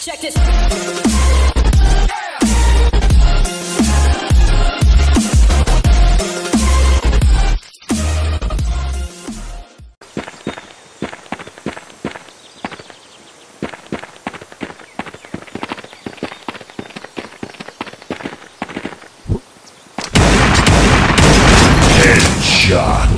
Check this. Headshot.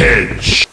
Hedge.